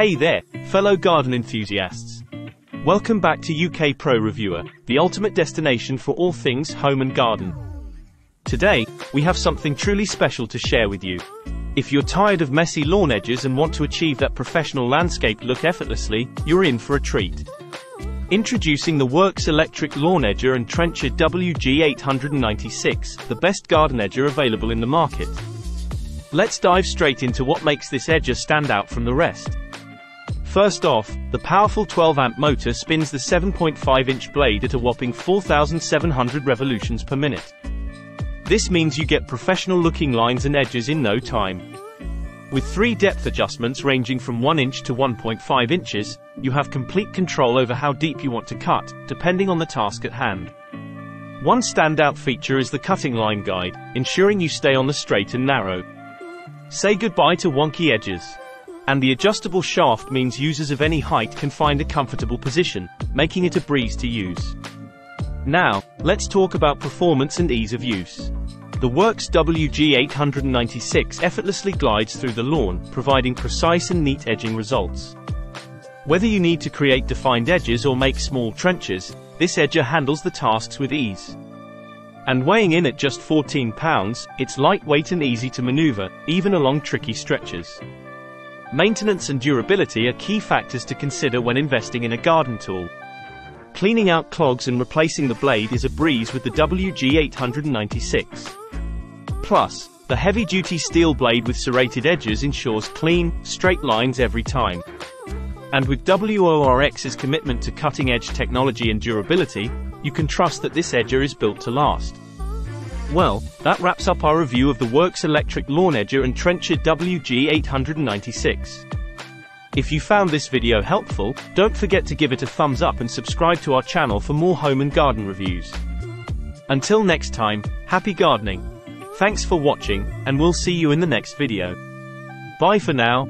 Hey there, fellow garden enthusiasts. Welcome back to UK Pro Reviewer, the ultimate destination for all things home and garden. Today, we have something truly special to share with you. If you're tired of messy lawn edges and want to achieve that professional landscape look effortlessly, you're in for a treat. Introducing the WORX Electric Lawn Edger and Trencher WG896, the best garden edger available in the market. Let's dive straight into what makes this edger stand out from the rest. First off, the powerful 12-amp motor spins the 7.5-inch blade at a whopping 4,700 revolutions per minute. This means you get professional-looking lines and edges in no time. With three depth adjustments ranging from 1 inch to 1.5 inches, you have complete control over how deep you want to cut, depending on the task at hand. One standout feature is the cutting line guide, ensuring you stay on the straight and narrow. Say goodbye to wonky edges. And the adjustable shaft means users of any height can find a comfortable position, making it a breeze to use. Now, let's talk about performance and ease of use. The WORX WG896 effortlessly glides through the lawn, providing precise and neat edging results. Whether you need to create defined edges or make small trenches, this edger handles the tasks with ease. And weighing in at just 14 pounds, it's lightweight and easy to maneuver, even along tricky stretches. Maintenance and durability are key factors to consider when investing in a garden tool. Cleaning out clogs and replacing the blade is a breeze with the WG896. Plus, the heavy-duty steel blade with serrated edges ensures clean, straight lines every time. And with WORX's commitment to cutting-edge technology and durability, you can trust that this edger is built to last. Well, that wraps up our review of the WORX Electric Lawn Edger and Trencher WG896. If you found this video helpful, don't forget to give it a thumbs up and subscribe to our channel for more home and garden reviews. Until next time, happy gardening! Thanks for watching, and we'll see you in the next video. Bye for now.